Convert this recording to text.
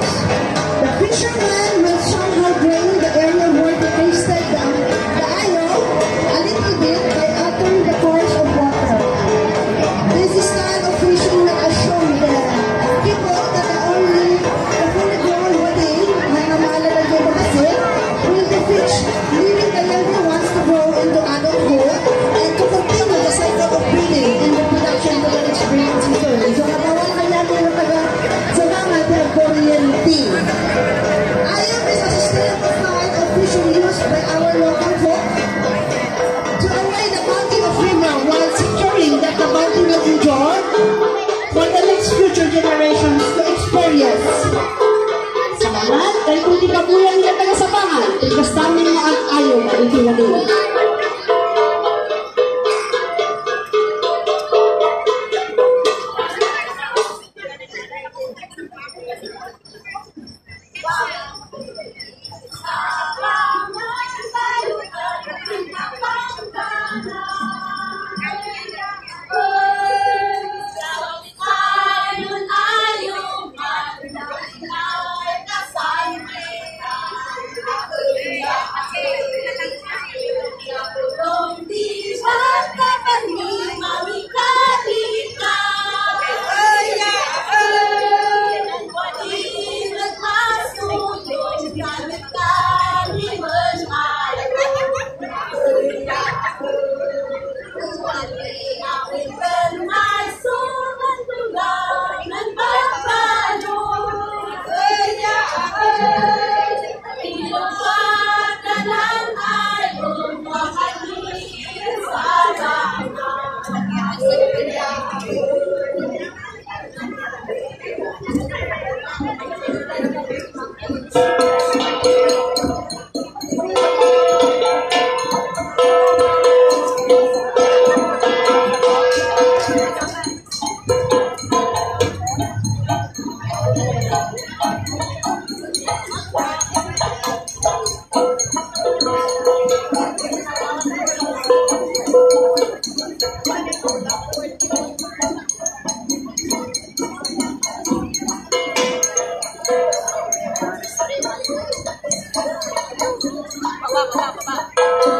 The fisherman Thank you. 爸爸，爸爸，爸爸。